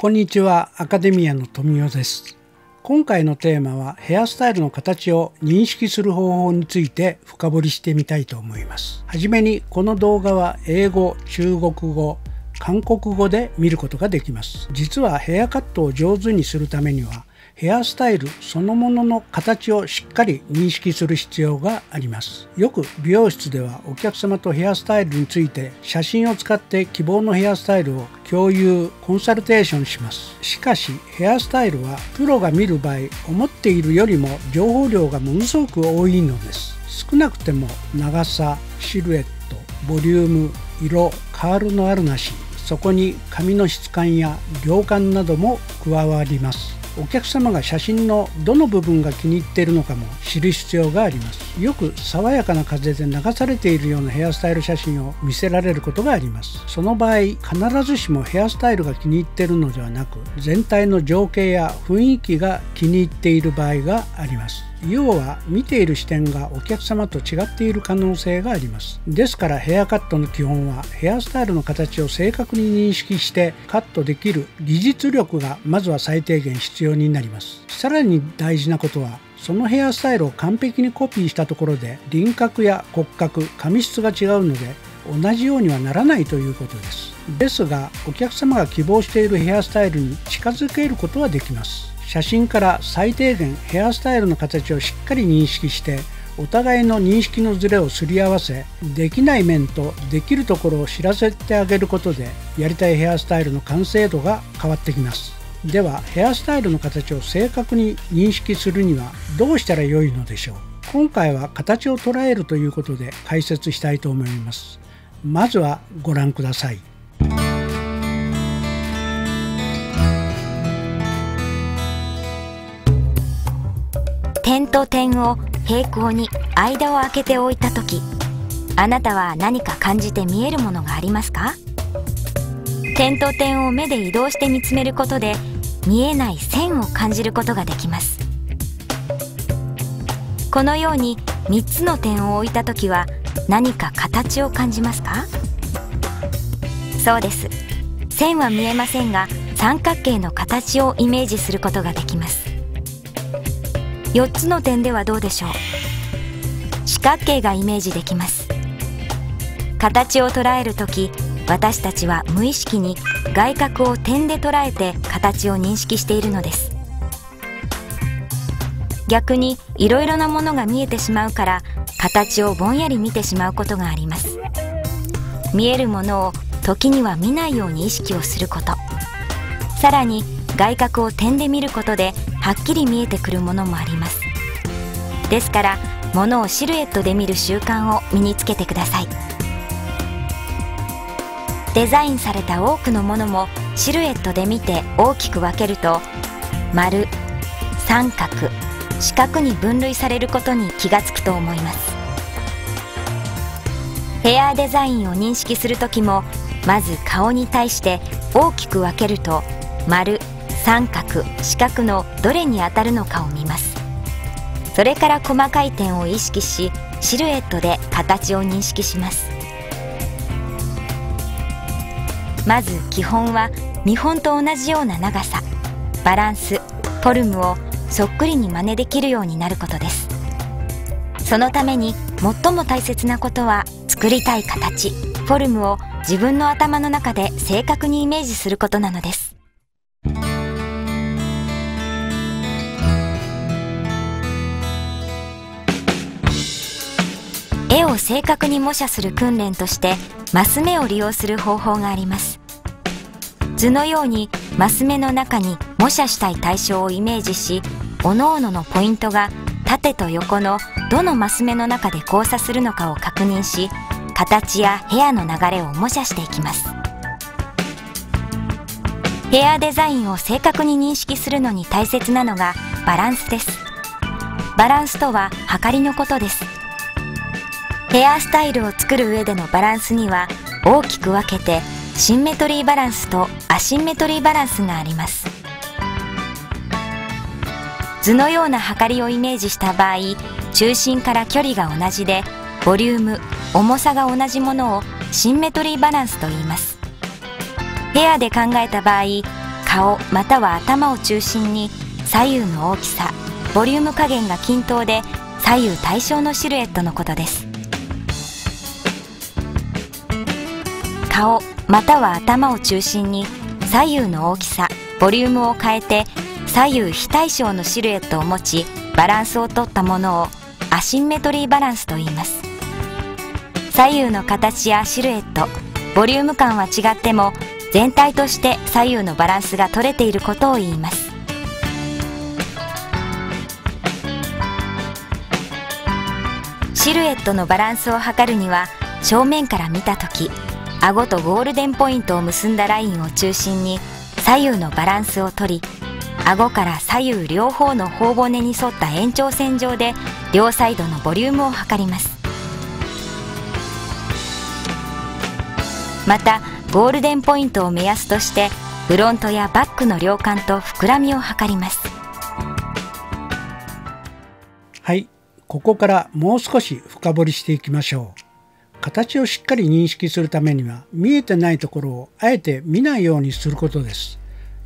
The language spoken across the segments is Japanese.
こんにちはアカデミアの富代です。今回のテーマはヘアスタイルの形を認識する方法について深掘りしてみたいと思います。はじめにこの動画は英語中国語韓国語で見ることができます。実はヘアカットを上手にするためにはヘアスタイルそのものの形をしっかり認識する必要があります。よく美容室ではお客様とヘアスタイルについて写真を使って希望のヘアスタイルを共有コンサルテーションします。しかしヘアスタイルはプロが見る場合思っているよりも情報量がものすごく多いのです。少なくても長さシルエットボリューム色カールのあるなしそこに髪の質感や量感なども加わります。お客様が写真のどの部分が気に入っているのかも知る必要があります。よく爽やかな風で流されているようなヘアスタイル写真を見せられることがあります。その場合必ずしもヘアスタイルが気に入っているのではなく全体の情景や雰囲気が気に入っている場合があります。要は見ている視点がお客様と違っている可能性があります。ですからヘアカットの基本はヘアスタイルの形を正確に認識してカットできる技術力がまずは最低限必要になります。さらに大事なことはそのヘアスタイルを完璧にコピーしたところで輪郭や骨格髪質が違うので同じようにはならないということです。ですがお客様が希望しているヘアスタイルに近づけることはできます。写真から最低限ヘアスタイルの形をしっかり認識してお互いの認識のズレをすり合わせできない面とできるところを知らせてあげることでやりたいヘアスタイルの完成度が変わってきます。ではヘアスタイルの形を正確に認識するにはどうしたらよいのでしょう？今回は形を捉えるということで解説したいと思います。まずはご覧ください。点と点を平行に間を空けておいた時あなたは何か感じて見えるものがありますか？点と点を目で移動して見つめることで見えない線を感じることができます。このように3つの点を置いた時は何か形を感じますか？そうです。線は見えませんが三角形の形をイメージすることができます。4つの点ではどうでしょう？四角形がイメージできます。形を捉える時私たちは無意識に外角を点で捉えて形を認識しているのです。逆にいろいろなものが見えてしまうから形をぼんやり見てしまうことがあります。見えるものを時には見ないように意識をすること。さらに外角を点で見ることではっきり見えてくるものもあります。ですから物をシルエットで見る習慣を身につけてください。デザインされた多くのものもシルエットで見て大きく分けると丸三角四角に分類されることに気がつくと思います。ヘアデザインを認識する時もまず顔に対して大きく分けると丸三角四角のどれに当たるのかを見ます。それから細かい点を意識しシルエットで形を認識します。まず基本は見本と同じような長さバランスフォルムをそっくりに真似できるようになることです。そのために最も大切なことは作りたい形フォルムを自分の頭の中で正確にイメージすることなのです。絵を正確に模写する訓練としてマス目を利用する方法があります。図のようにマス目の中に模写したい対象をイメージし各々のポイントが縦と横のどのマス目の中で交差するのかを確認し形やヘアの流れを模写していきます。ヘアデザインを正確に認識するのに大切なのがバランスです。バランスとは測りのことです。ヘアスタイルを作る上でのバランスには大きく分けてシンメトリーバランスとアシンメトリーバランスがあります。図のような測りをイメージした場合中心から距離が同じでボリューム重さが同じものをシンメトリーバランスと言います。ペアで考えた場合顔または頭を中心に左右の大きさボリューム加減が均等で左右対称のシルエットのことです。顔または頭を中心に左右の大きさボリュームを変えて左右非対称のシルエットを持ちバランスをとったものをアシンメトリーバランスと言います。左右の形やシルエットボリューム感は違っても全体として左右のバランスが取れていることを言います。シルエットのバランスを測るには正面から見た時顎とゴールデンポイントを結んだラインを中心に左右のバランスをとり顎から左右両方の頬骨に沿った延長線上で両サイドのボリュームを測ります。またゴールデンポイントを目安としてフロントやバックの両間と膨らみを測ります。はい。ここからもう少し深掘りしていきましょう。形をしっかり認識するためには見えてないところをあえて見ないようにすることです。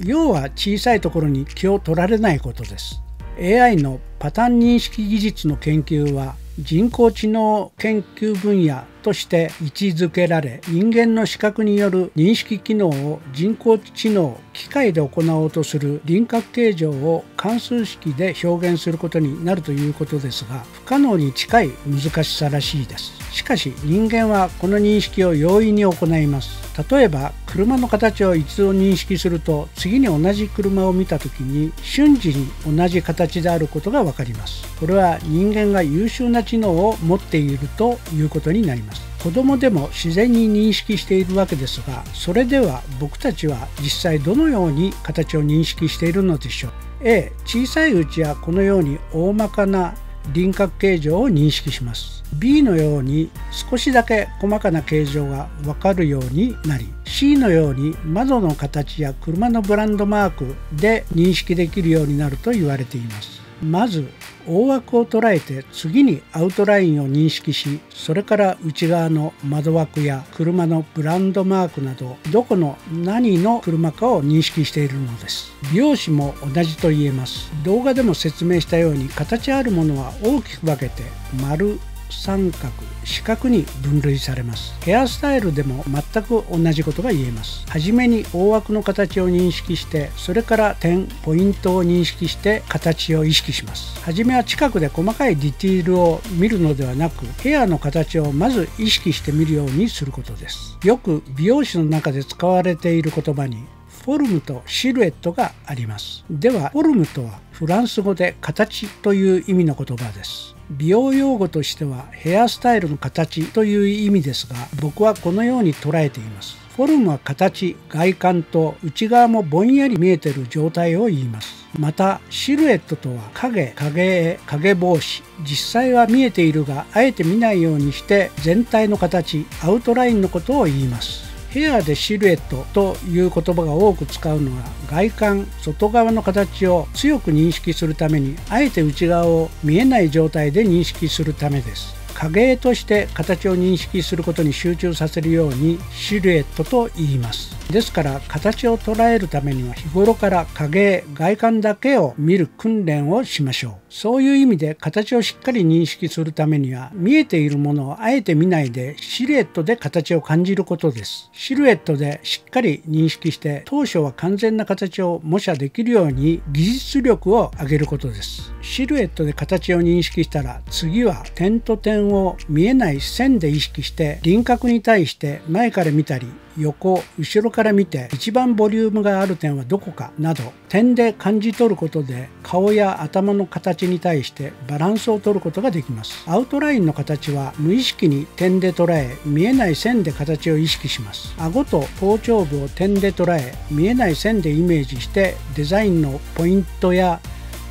要は小さいところに気を取られないことです。AI のパターン認識技術の研究は人工知能研究分野として位置づけられ人間の視覚による認識機能を人工知能機械で行おうとする輪郭形状を関数式で表現することになるということですが不可能に近い難しさらしいです。しかし人間はこの認識を容易に行います。例えば車の形を一度認識すると次に同じ車を見た時に瞬時に同じ形であることが分かります。これは人間が優秀な知能を持っているということになります。子供でも自然に認識しているわけですがそれでは僕たちは実際どのように形を認識しているのでしょう？A 小さいうちはこのように大まかな輪郭形状を認識します。B のように少しだけ細かな形状がわかるようになり C のように窓の形や車のブランドマークで認識できるようになると言われています。まず大枠を捉えて次にアウトラインを認識しそれから内側の窓枠や車のブランドマークなどどこの何の車かを認識しているのです。美容師も同じと言えます。動画でも説明したように形あるものは大きく分けて丸三角四角に分類されます。ヘアスタイルでも全く同じことが言えます。はじめに大枠の形を認識してそれから点ポイントを認識して形を意識します。はじめは近くで細かいディティールを見るのではなくヘアの形をまず意識してみるようにすることです。よく美容師の中で使われている言葉にフォルムとシルエットがあります。ではフォルムとはフランス語で形という意味の言葉です。美容用語としてはヘアスタイルの形という意味ですが僕はこのように捉えています。フォルムは形外観と内側もぼんやり見えてる状態を言います。またシルエットとは影影絵影帽子実際は見えているがあえて見ないようにして全体の形アウトラインのことを言います。ヘアでシルエットという言葉が多く使うのは外観外側の形を強く認識するためにあえて内側を見えない状態で認識するためです。影絵として形を認識することに集中させるようにシルエットと言います。ですから形を捉えるためには日頃から影外観だけを見る訓練をしましょう。そういう意味で形をしっかり認識するためには見えているものをあえて見ないでシルエットで形を感じることです。シルエットでしっかり認識して当初は完全な形を模写できるように技術力を上げることです。シルエットで形を認識したら次は点と点を見えない線で意識して輪郭に対して前から見たり横後ろから見て一番ボリュームがある点はどこかなど点で感じ取ることで顔や頭の形に対してバランスを取ることができます。アウトラインの形は無意識に点で捉え見えない線で形を意識します。顎と頭頂部を点で捉え見えない線でイメージしてデザインのポイントや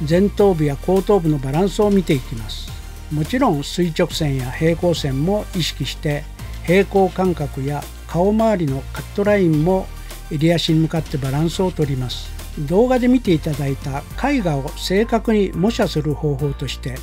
前頭部や後頭部のバランスを見ていきます。もちろん垂直線や平行線も意識して平行感覚や顔周りのカットラインも襟足に向かってバランスをとります。動画で見ていただいた絵画を正確に模写する方法として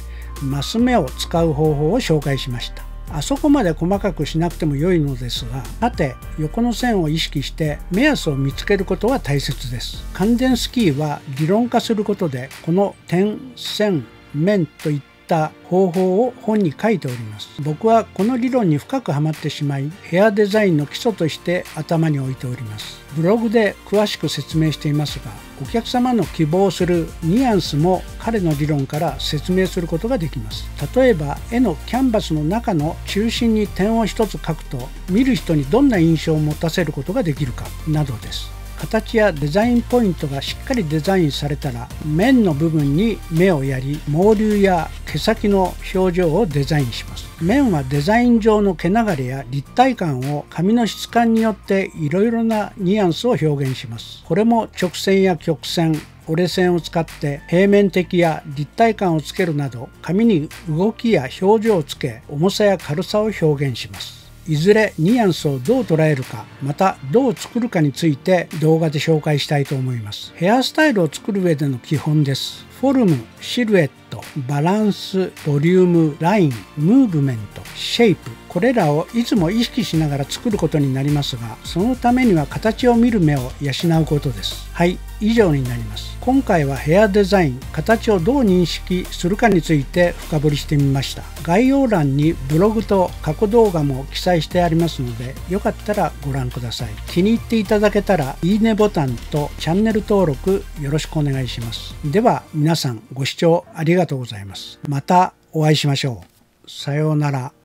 マス目を使う方法を紹介しました。あそこまで細かくしなくても良いのですが縦横の線を意識して目安を見つけることは大切です。完全スキーは理論化することでこの点線面といったった方法を本に書いております。僕はこの理論に深くはまってしまいヘアデザインの基礎として頭に置いております。ブログで詳しく説明していますがお客様の希望するニュアンスも彼の理論から説明することができます。例えば絵のキャンバスの中の中心に点を一つ書くと見る人にどんな印象を持たせることができるかなどです。形やデザインポイントがしっかりデザインされたら面の部分に目をやり毛流や毛先の表情をデザインします。面はデザイン上の毛流れや立体感を紙の質感によっていろいろなニュアンスを表現します。これも直線や曲線折れ線を使って平面的や立体感をつけるなど紙に動きや表情をつけ重さや軽さを表現します。いずれニュアンスをどう捉えるかまたどう作るかについて動画で紹介したいと思います。ヘアスタイルを作る上での基本です。フォルムシルエットバランスボリュームラインムーブメントシェイプ。これらをいつも意識しながら作ることになりますがそのためには形を見る目を養うことです。はい以上になります。今回はヘアデザイン形をどう認識するかについて深掘りしてみました。概要欄にブログと過去動画も記載してありますのでよかったらご覧ください。気に入っていただけたらいいねボタンとチャンネル登録よろしくお願いします。では皆さんご視聴ありがとうございます。またお会いしましょう。さようなら。